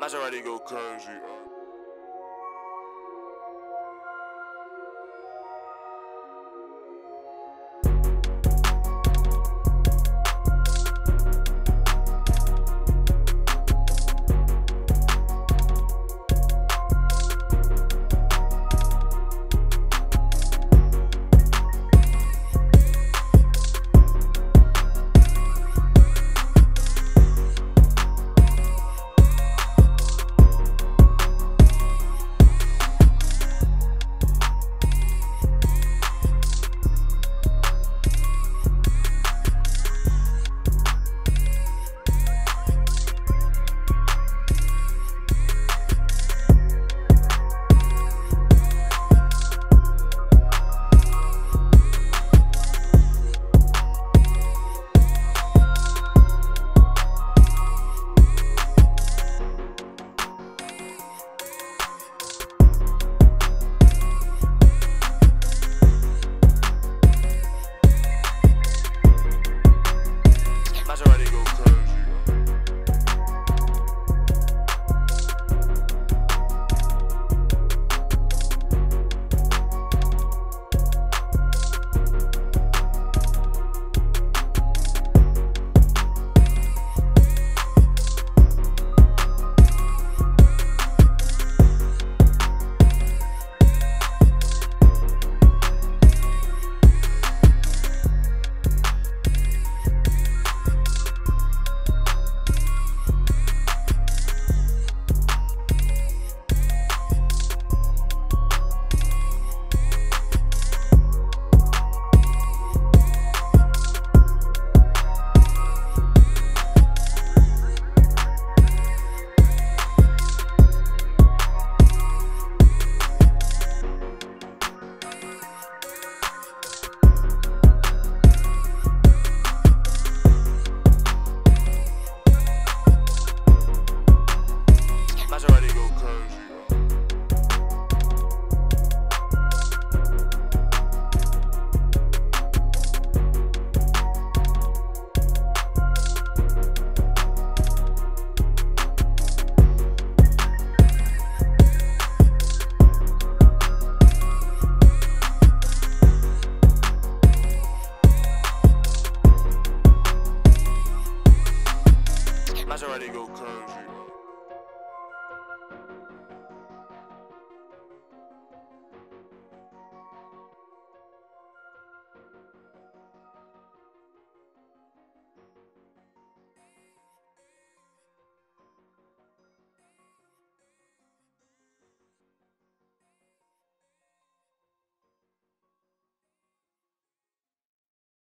Maserati go crazy. Uh.